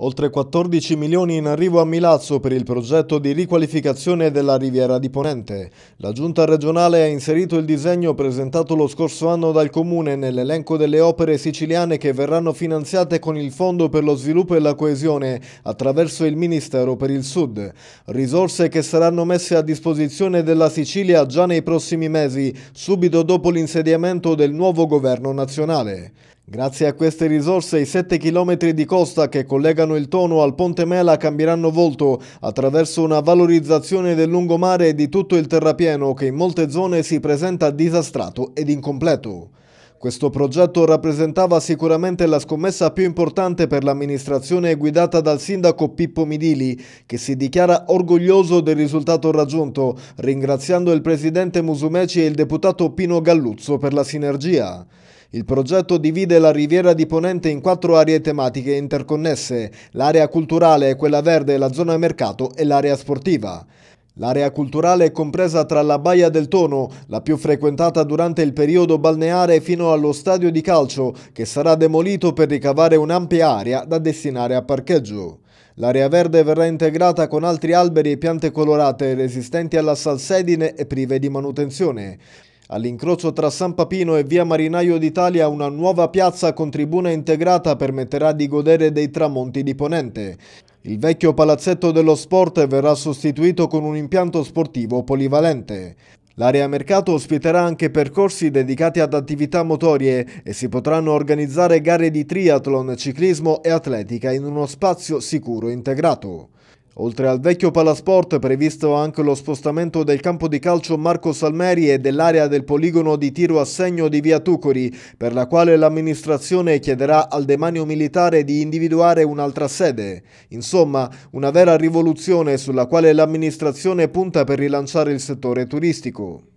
Oltre 14 milioni in arrivo a Milazzo per il progetto di riqualificazione della Riviera di Ponente. La Giunta regionale ha inserito il disegno presentato lo scorso anno dal Comune nell'elenco delle opere siciliane che verranno finanziate con il Fondo per lo sviluppo e la coesione attraverso il Ministero per il Sud. Risorse che saranno messe a disposizione della Sicilia già nei prossimi mesi, subito dopo l'insediamento del nuovo governo nazionale. Grazie a queste risorse i 7 km di costa che collegano il Tono al Ponte Mela cambieranno volto attraverso una valorizzazione del lungomare e di tutto il terrapieno che in molte zone si presenta disastrato ed incompleto. Questo progetto rappresentava sicuramente la scommessa più importante per l'amministrazione guidata dal sindaco Pippo Midili, che si dichiara orgoglioso del risultato raggiunto, ringraziando il presidente Musumeci e il deputato Pino Galluzzo per la sinergia. Il progetto divide la Riviera di Ponente in quattro aree tematiche interconnesse, l'area culturale, quella verde, la zona mercato e l'area sportiva. L'area culturale è compresa tra la Baia del Tono, la più frequentata durante il periodo balneare, fino allo stadio di calcio, che sarà demolito per ricavare un'ampia area da destinare a parcheggio. L'area verde verrà integrata con altri alberi e piante colorate resistenti alla salsedine e prive di manutenzione. All'incrocio tra San Papino e via Marinaio d'Italia una nuova piazza con tribuna integrata permetterà di godere dei tramonti di Ponente. Il vecchio palazzetto dello sport verrà sostituito con un impianto sportivo polivalente. L'area mercato ospiterà anche percorsi dedicati ad attività motorie e si potranno organizzare gare di triathlon, ciclismo e atletica in uno spazio sicuro integrato. Oltre al vecchio palasport previsto anche lo spostamento del campo di calcio Marco Salmeri e dell'area del poligono di tiro a segno di via Tucori, per la quale l'amministrazione chiederà al demanio militare di individuare un'altra sede. Insomma, una vera rivoluzione sulla quale l'amministrazione punta per rilanciare il settore turistico.